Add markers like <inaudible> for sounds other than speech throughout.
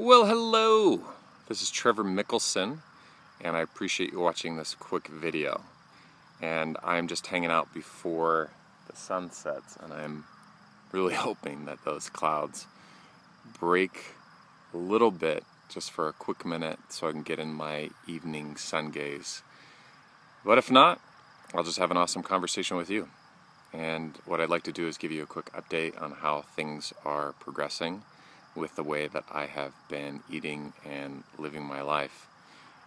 Well, hello! This is Trevor Mickelson, and I appreciate you watching this quick video. And I'm just hanging out before the sun sets, and I'm really <laughs> hoping that those clouds break a little bit just for a quick minute so I can get in my evening sun gaze. But if not, I'll just have an awesome conversation with you. And what I'd like to do is give you a quick update on how things are progressing with the way that I have been eating and living my life.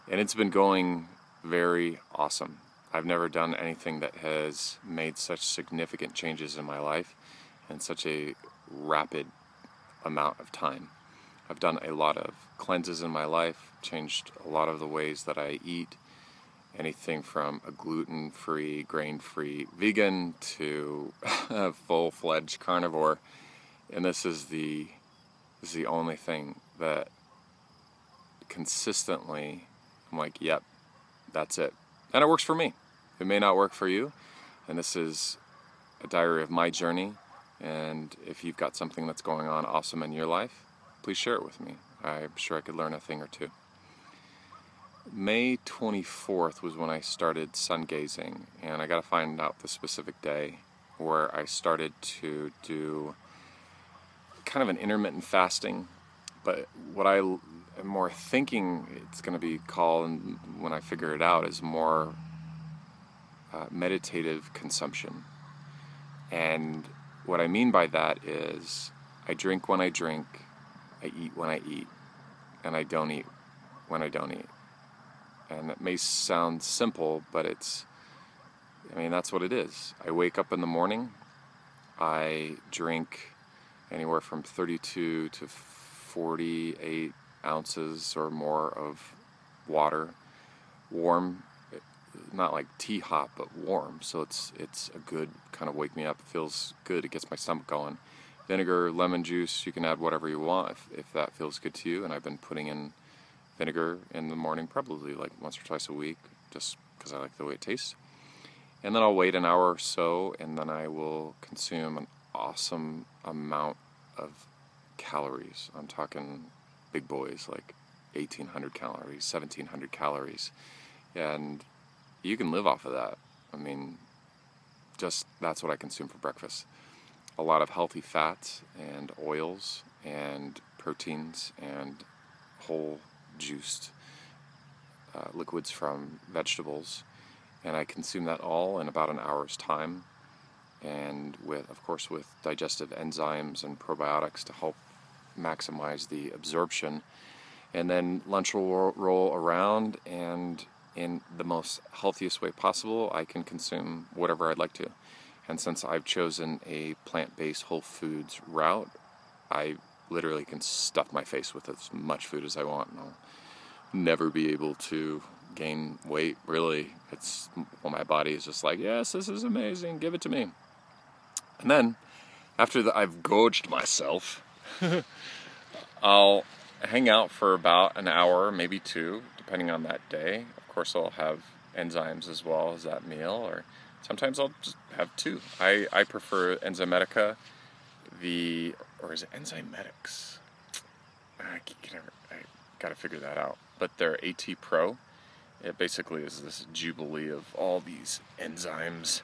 And it's been going very awesome. I've never done anything that has made such significant changes in my life in such a rapid amount of time. I've done a lot of cleanses in my life, changed a lot of the ways that I eat, anything from a gluten-free, grain-free vegan to <laughs> a full-fledged carnivore. And this is the is the only thing that consistently I'm like, yep, that's it. And it works for me. It may not work for you. And this is a diary of my journey. And if you've got something that's going on awesome in your life, please share it with me. I'm sure I could learn a thing or two. May 24th was when I started sun gazing, and I got to find out the specific day where I started to do kind of an intermittent fasting, but what I am more thinking it's going to be called when I figure it out is more uh, meditative consumption. And what I mean by that is I drink when I drink, I eat when I eat, and I don't eat when I don't eat. And it may sound simple, but it's, I mean, that's what it is. I wake up in the morning, I drink anywhere from 32 to 48 ounces or more of water, warm, not like tea hot, but warm. So it's it's a good kind of wake me up. It feels good. It gets my stomach going. Vinegar, lemon juice. You can add whatever you want if, if that feels good to you. And I've been putting in vinegar in the morning, probably like once or twice a week, just because I like the way it tastes. And then I'll wait an hour or so, and then I will consume an awesome amount of calories. I'm talking big boys, like 1800 calories, 1700 calories. And you can live off of that. I mean, just that's what I consume for breakfast. A lot of healthy fats and oils and proteins and whole juiced uh, liquids from vegetables. And I consume that all in about an hour's time and with, of course, with digestive enzymes and probiotics to help maximize the absorption. And then lunch will roll around, and in the most healthiest way possible, I can consume whatever I'd like to. And since I've chosen a plant-based whole foods route, I literally can stuff my face with as much food as I want, and I'll never be able to gain weight. Really, it's well, my body is just like, yes, this is amazing. Give it to me. And then, after the, I've gorged myself, <laughs> I'll hang out for about an hour, maybe two, depending on that day. Of course, I'll have enzymes as well as that meal, or sometimes I'll just have two. I, I prefer Enzymedica, the, or is it Enzymetics? Ah, I, I gotta figure that out. But their AT Pro, it basically is this jubilee of all these enzymes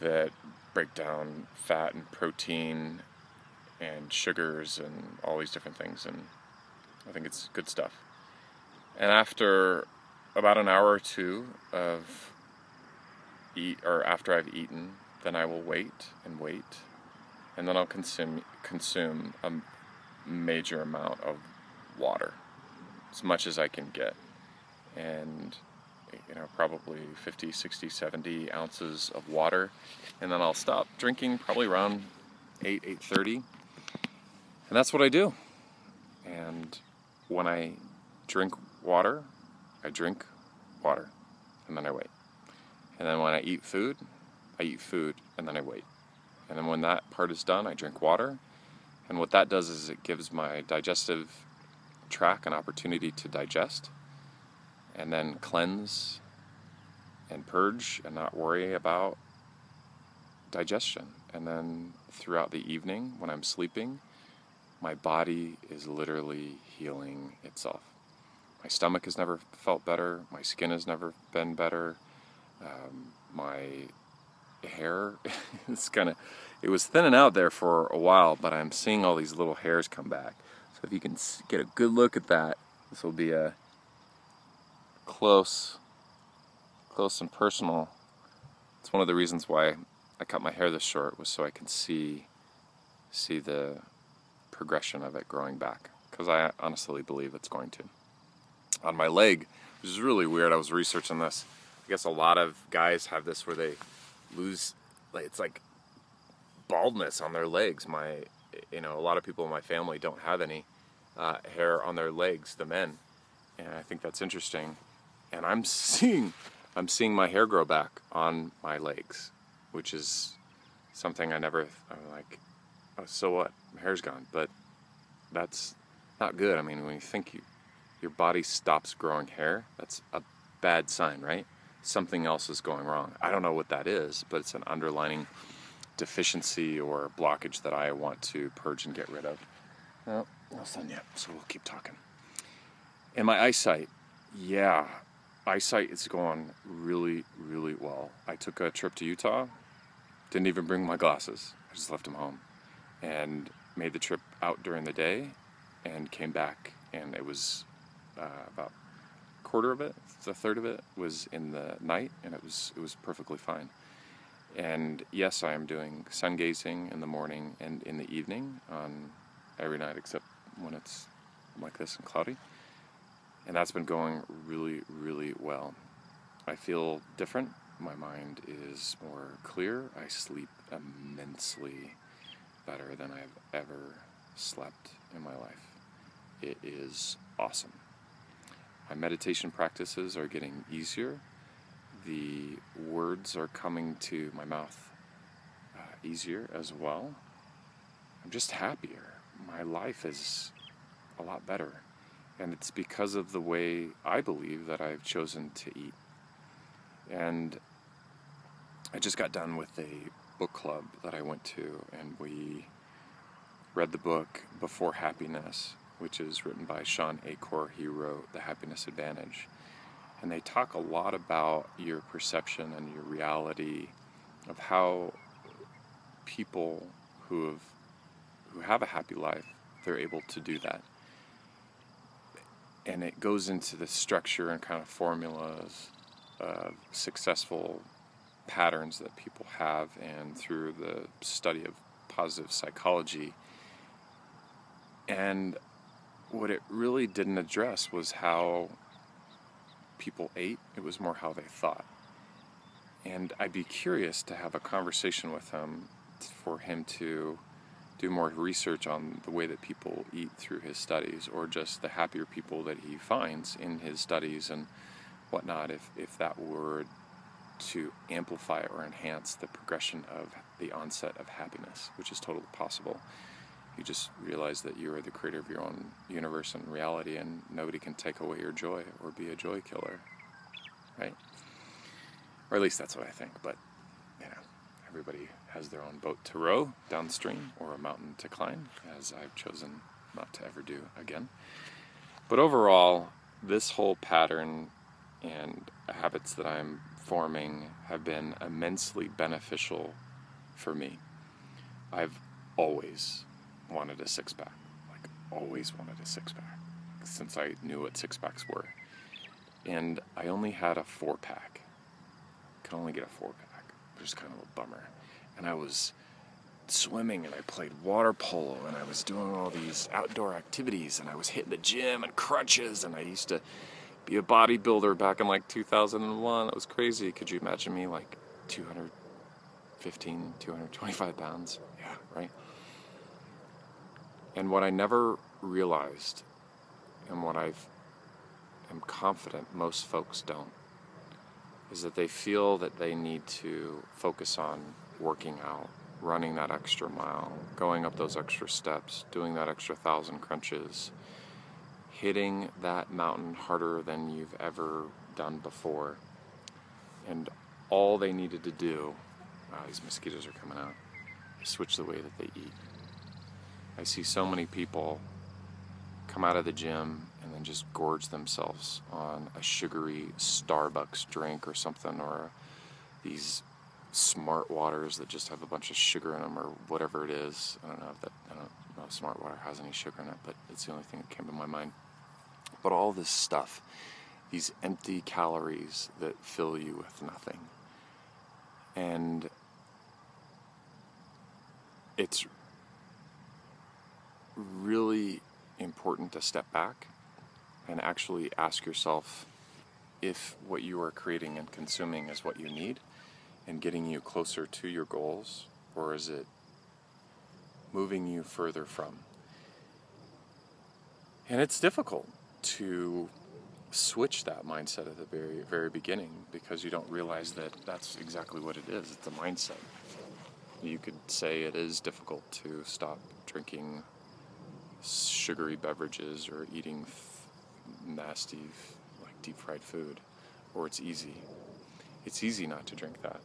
that break down fat and protein and sugars and all these different things and I think it's good stuff. And after about an hour or two of eat or after I've eaten, then I will wait and wait and then I'll consume consume a major amount of water as much as I can get. And you know, probably 50, 60, 70 ounces of water. And then I'll stop drinking probably around 8, 8.30. And that's what I do. And when I drink water, I drink water. And then I wait. And then when I eat food, I eat food and then I wait. And then when that part is done, I drink water. And what that does is it gives my digestive tract an opportunity to digest and then cleanse and purge and not worry about digestion. And then throughout the evening when I'm sleeping, my body is literally healing itself. My stomach has never felt better. My skin has never been better. Um, my hair <laughs> is kind of, it was thinning out there for a while, but I'm seeing all these little hairs come back. So if you can get a good look at that, this will be a close, close and personal. It's one of the reasons why I cut my hair this short was so I can see, see the progression of it growing back. Because I honestly believe it's going to. On my leg, which is really weird. I was researching this. I guess a lot of guys have this where they lose, like it's like baldness on their legs. My, you know, a lot of people in my family don't have any uh, hair on their legs, the men, and I think that's interesting. And I'm <laughs> seeing, I'm seeing my hair grow back on my legs, which is something I never. I'm like, oh, so what? My hair's gone, but that's not good. I mean, when you think you, your body stops growing hair, that's a bad sign, right? Something else is going wrong. I don't know what that is, but it's an underlining deficiency or blockage that I want to purge and get rid of. No, not done yet, so we'll keep talking. And my eyesight, yeah, eyesight is going really, really well. I took a trip to Utah, didn't even bring my glasses. I just left them home, and made the trip out during the day, and came back, and it was uh, about a quarter of it, a third of it was in the night, and it was it was perfectly fine. And yes, I am doing sun gazing in the morning and in the evening on every night except when it's like this and cloudy. And that's been going really, really well. I feel different. My mind is more clear. I sleep immensely better than I've ever slept in my life. It is awesome. My meditation practices are getting easier. The words are coming to my mouth uh, easier as well. I'm just happier. My life is a lot better. And it's because of the way I believe that I've chosen to eat. And I just got done with a book club that I went to, and we read the book Before Happiness, which is written by Shawn Achor. He wrote The Happiness Advantage. And they talk a lot about your perception and your reality of how people who have who have a happy life, they're able to do that. And it goes into the structure and kind of formulas of successful patterns that people have, and through the study of positive psychology. And what it really didn't address was how people ate, it was more how they thought. And I'd be curious to have a conversation with him for him to do more research on the way that people eat through his studies or just the happier people that he finds in his studies and whatnot if, if that were to amplify or enhance the progression of the onset of happiness, which is totally possible. You just realize that you are the creator of your own universe and reality, and nobody can take away your joy or be a joy killer, right? Or at least that's what I think. But you know, everybody has their own boat to row downstream or a mountain to climb, as I've chosen not to ever do again. But overall, this whole pattern and habits that I'm forming have been immensely beneficial for me. I've always wanted a six pack, like always wanted a six pack since I knew what six packs were. And I only had a four pack. Could only get a four pack, which is kind of a bummer. And I was swimming and I played water polo and I was doing all these outdoor activities and I was hitting the gym and crunches and I used to be a bodybuilder back in like 2001. That was crazy. Could you imagine me like 215, 225 pounds? Yeah, right? And what I never realized, and what I am confident most folks don't, is that they feel that they need to focus on working out, running that extra mile, going up those extra steps, doing that extra thousand crunches, hitting that mountain harder than you've ever done before. And all they needed to do, wow, these mosquitoes are coming out, switch the way that they eat. I see so many people come out of the gym and then just gorge themselves on a sugary Starbucks drink or something, or these smart waters that just have a bunch of sugar in them, or whatever it is. I don't know if that I don't know if smart water has any sugar in it, but it's the only thing that came to my mind. But all this stuff, these empty calories that fill you with nothing, and it's really important to step back and actually ask yourself if what you are creating and consuming is what you need and getting you closer to your goals, or is it moving you further from? And it's difficult to switch that mindset at the very very beginning because you don't realize that that's exactly what it is. It's a mindset. You could say it is difficult to stop drinking sugary beverages or eating nasty, like deep fried food, or it's easy. It's easy not to drink that.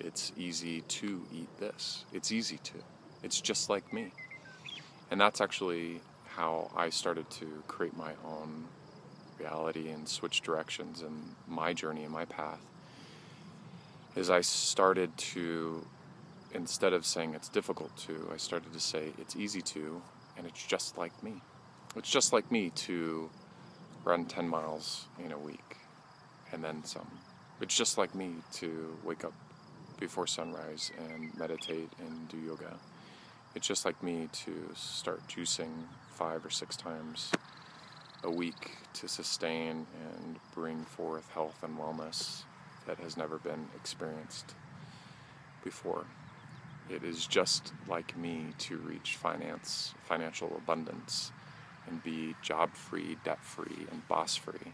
It's easy to eat this. It's easy to. It's just like me. And that's actually how I started to create my own reality and switch directions in my journey and my path. Is I started to, instead of saying it's difficult to, I started to say it's easy to, and it's just like me. It's just like me to run 10 miles in a week and then some. It's just like me to wake up before sunrise and meditate and do yoga. It's just like me to start juicing five or six times a week to sustain and bring forth health and wellness that has never been experienced before. It is just like me to reach finance, financial abundance, and be job free, debt free, and boss free.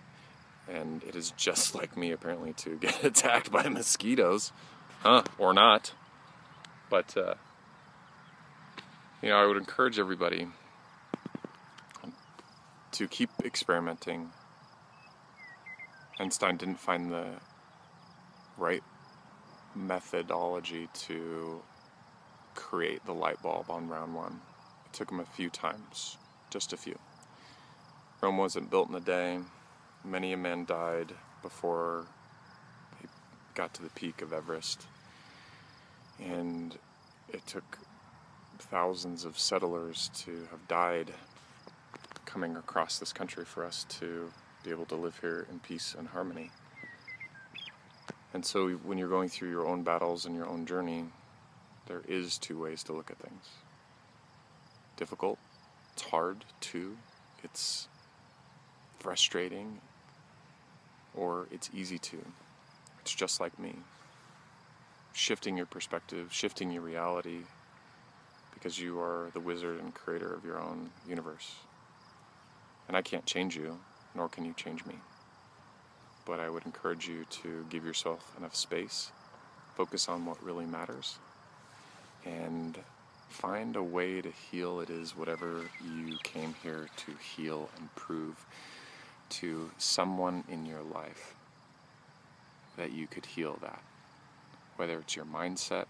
And it is just <laughs> like me, apparently, to get <laughs> attacked by mosquitoes, huh? Or not. But, uh, you know, I would encourage everybody to keep experimenting. Einstein didn't find the right methodology to create the light bulb on round one. It took him a few times, just a few. Rome wasn't built in a day. Many a man died before got to the peak of Everest. And it took thousands of settlers to have died coming across this country for us to be able to live here in peace and harmony. And so when you're going through your own battles and your own journey, there is two ways to look at things. Difficult, it's hard too, it's frustrating, or it's easy to. It's just like me. Shifting your perspective, shifting your reality, because you are the wizard and creator of your own universe. And I can't change you, nor can you change me. But I would encourage you to give yourself enough space, focus on what really matters, and find a way to heal it is whatever you came here to heal and prove to someone in your life that you could heal that. Whether it's your mindset,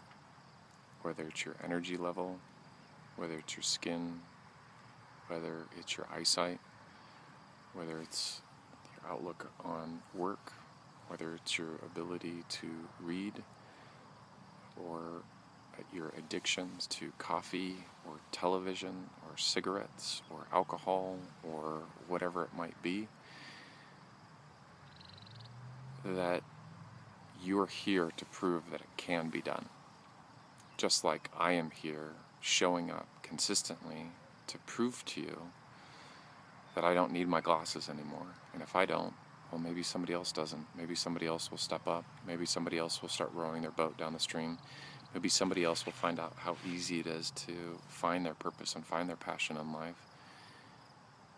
whether it's your energy level, whether it's your skin, whether it's your eyesight, whether it's your outlook on work, whether it's your ability to read or your addictions to coffee or television or cigarettes or alcohol or whatever it might be, that you're here to prove that it can be done. Just like I am here showing up consistently to prove to you that I don't need my glasses anymore. And if I don't, well, maybe somebody else doesn't. Maybe somebody else will step up. Maybe somebody else will start rowing their boat down the stream maybe somebody else will find out how easy it is to find their purpose and find their passion in life.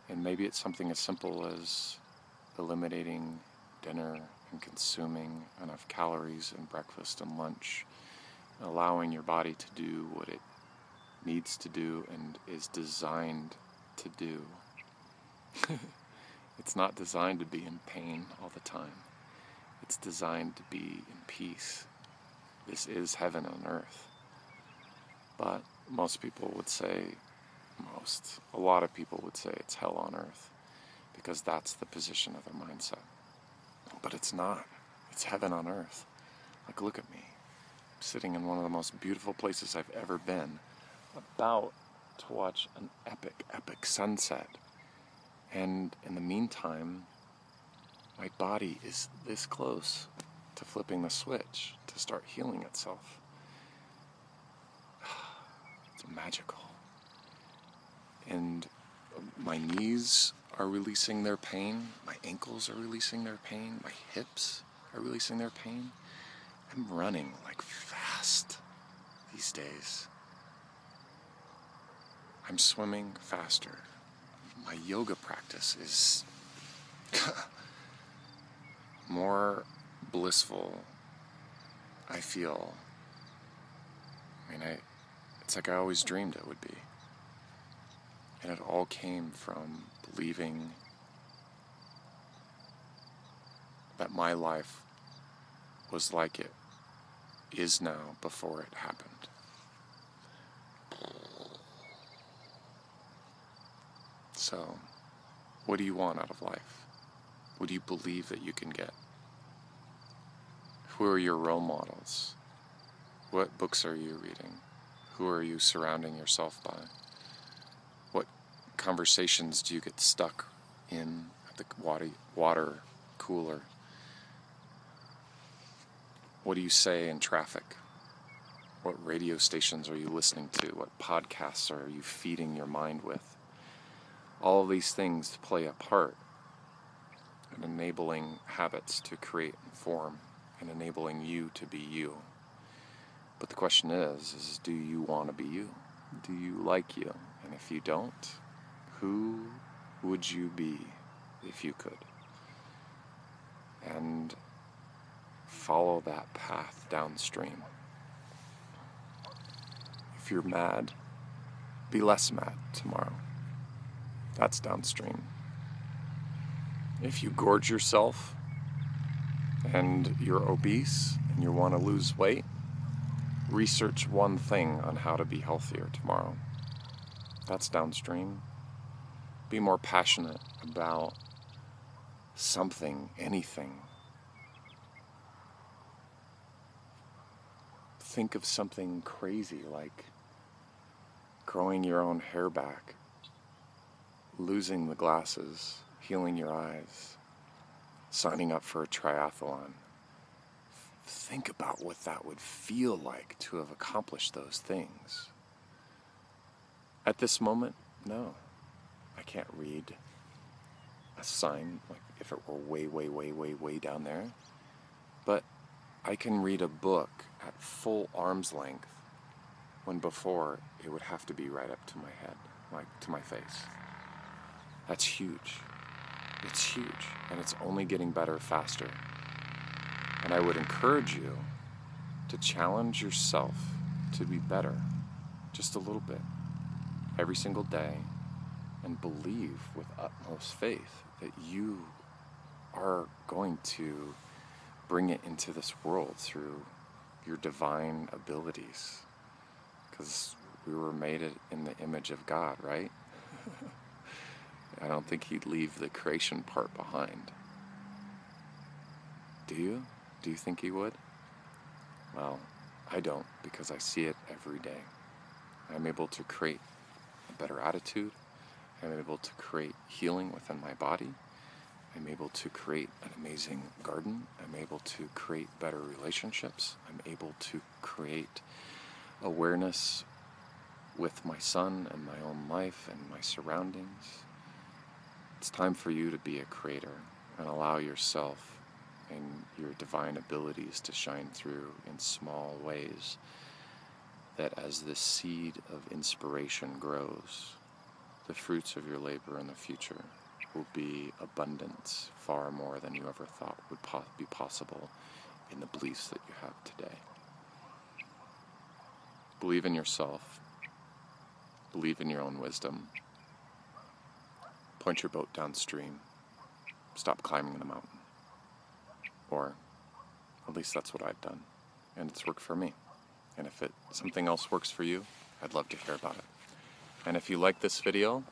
And maybe it's something as simple as eliminating dinner and consuming enough calories in breakfast and lunch, allowing your body to do what it needs to do and is designed to do. <laughs> it's not designed to be in pain all the time. It's designed to be in peace this is heaven on earth. But most people would say most. A lot of people would say it's hell on earth because that's the position of their mindset. But it's not. It's heaven on earth. Like, look at me. I'm sitting in one of the most beautiful places I've ever been, about to watch an epic, epic sunset. And in the meantime, my body is this close to flipping the switch to start healing itself. <sighs> It's magical. And my knees are releasing their pain, my ankles are releasing their pain, my hips are releasing their pain. I'm running like fast these days. I'm swimming faster. My yoga practice is <laughs> more blissful. I feel. I mean, I, it's like I always dreamed it would be. And it all came from believing that my life was like it is now before it happened. So, what do you want out of life? What do you believe that you can get? Who are your role models? What books are you reading? Who are you surrounding yourself by? Conversations do you get stuck in the water, water cooler? What do you say in traffic? What radio stations are you listening to? What podcasts are you feeding your mind with? All these things play a part in enabling habits to create and form and enabling you to be you. But the question is, is do you want to be you? Do you like you? And if you don't, who would you be if you could? And follow that path downstream. If you're mad, be less mad tomorrow. That's downstream. If you gorge yourself and you're obese and you want to lose weight, research one thing on how to be healthier tomorrow. That's downstream. Be more passionate about something, anything. Think of something crazy like growing your own hair back losing the glasses, healing your eyes, signing up for a triathlon. Think about what that would feel like to have accomplished those things. At this moment, no. I can't read a sign like if it were way, way, way, way, way down there. But I can read a book at full arm's length when before it would have to be right up to my head, like to my face. That's huge. It's huge. And it's only getting better faster. And I would encourage you to challenge yourself to be better just a little bit every single day and believe with utmost faith that you are going to bring it into this world through your divine abilities. Because we were made in the image of God, right? <laughs> I don't think he'd leave the creation part behind. Do you? Do you think he would? Well, I don't because I see it every day. I'm able to create a better attitude. I'm able to create healing within my body. I'm able to create an amazing garden. I'm able to create better relationships. I'm able to create awareness with my son and my own life and my surroundings. It's time for you to be a creator and allow yourself and your divine abilities to shine through in small ways. That as the seed of inspiration grows, the fruits of your labor in the future will be abundance far more than you ever thought would po- be possible in the beliefs that you have today. Believe in yourself, believe in your own wisdom, point your boat downstream, stop climbing the mountain. Or at least that's what I've done, and it's worked for me. And if it something else works for you, I'd love to hear about it. And if you like this video,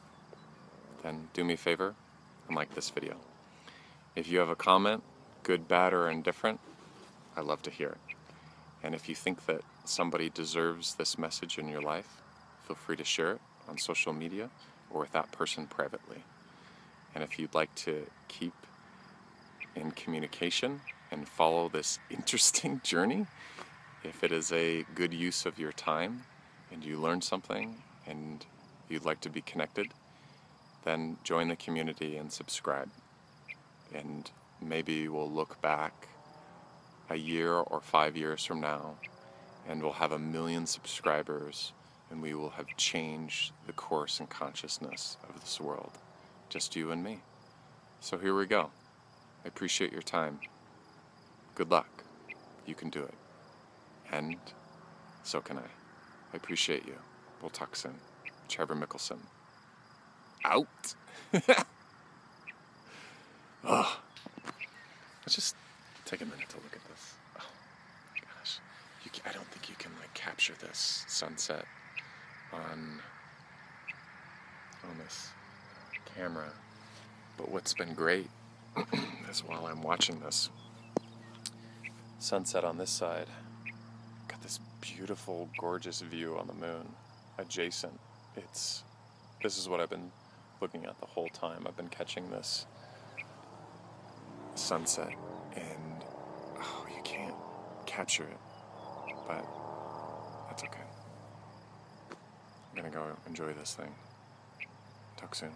then do me a favor and like this video. If you have a comment, good, bad, or indifferent, I love to hear it. And if you think that somebody deserves this message in your life, feel free to share it on social media or with that person privately. And if you'd like to keep in communication and follow this <laughs> interesting journey, if it is a good use of your time and you learn something and you'd like to be connected, then join the community and subscribe. And maybe we'll look back a year or five years from now and we'll have a million subscribers and we will have changed the course and consciousness of this world. Just you and me. So here we go. I appreciate your time. Good luck. You can do it. And so can I. I appreciate you. We'll talk soon. Trevor Mickelson. Out. <laughs> oh. Let's just take a minute to look at this. Oh, gosh. You, I don't think you can like capture this sunset on on this camera. But what's been great <clears throat> is while I'm watching this sunset on this side, got this beautiful, gorgeous view on the moon adjacent. It's this is what I've been looking at the whole time. I've been catching this sunset and oh, you can't capture it, but that's okay. I'm gonna go enjoy this thing. Talk soon.